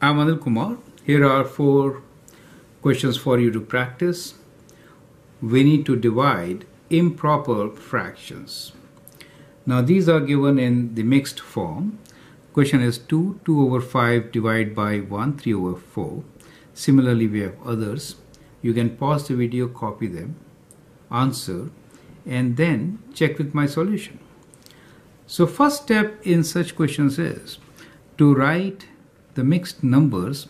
I'm Anil Kumar. Here are four questions for you to practice. We need to divide improper fractions. Now these are given in the mixed form. Question is 2, 2 over 5 divided by 1, 3 over 4. Similarly, we have others. You can pause the video, copy them, answer, and then check with my solution. So first step in such questions is to write the mixed numbers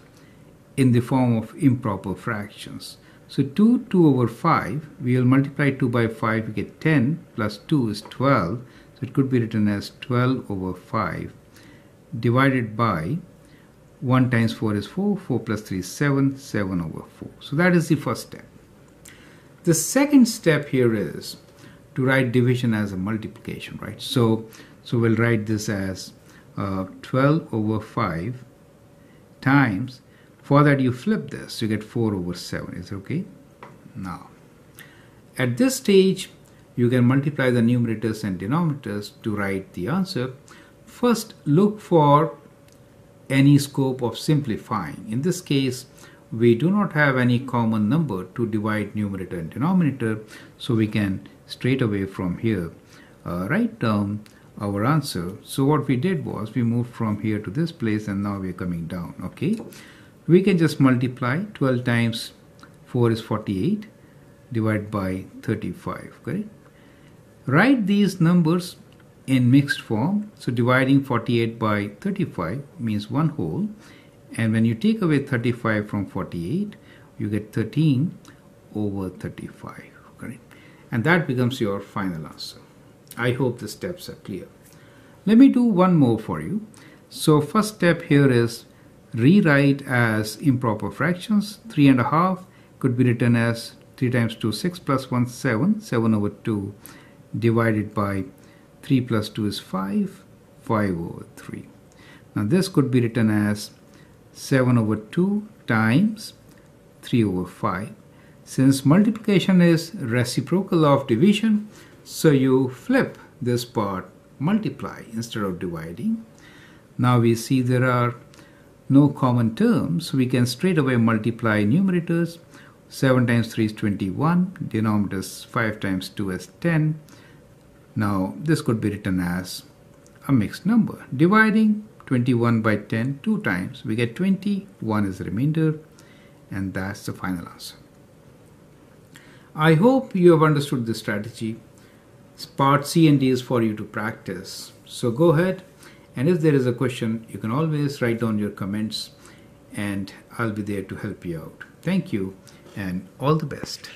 in the form of improper fractions. So 2, 2 over 5, we will multiply 2 by 5, we get 10 plus 2 is 12. So it could be written as 12 over 5 divided by 1 times 4 is 4, 4 plus 3 is 7, 7 over 4. So that is the first step. The second step here is to write division as a multiplication, right? So, so we'll write this as uh, 12 over 5 times. For that you flip this, you get 4 over 7. Is it okay? Now, at this stage, you can multiply the numerators and denominators to write the answer. First, look for any scope of simplifying. In this case, we do not have any common number to divide numerator and denominator, so we can straight away from here uh, write down our answer. So what we did was we moved from here to this place and now we're coming down, okay? We can just multiply 12 times 4 is 48 divided by 35, correct? Write these numbers in mixed form. So dividing 48 by 35 means one whole. And when you take away 35 from 48, you get 13 over 35, correct? And that becomes your final answer. I hope the steps are clear. Let me do one more for you. So first step here is rewrite as improper fractions. 3 and a half could be written as 3 times 2, 6 plus 1, 7, 7 over 2 divided by 3 plus 2 is 5, 5 over 3. Now this could be written as 7 over 2 times 3 over 5. Since multiplication is reciprocal of division, so you flip this part, multiply instead of dividing. Now we see there are no common terms, we can straight away multiply numerators. 7 times 3 is 21, denominators 5 times 2 is 10. Now this could be written as a mixed number. Dividing 21 by 10 two times, we get 20, 1 is the remainder, and that's the final answer. I hope you have understood this strategy. Part C and D is for you to practice. So go ahead and if there is a question, you can always write down your comments and I'll be there to help you out. Thank you and all the best.